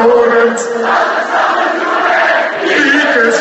Movement. He is